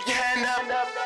Put your hand up.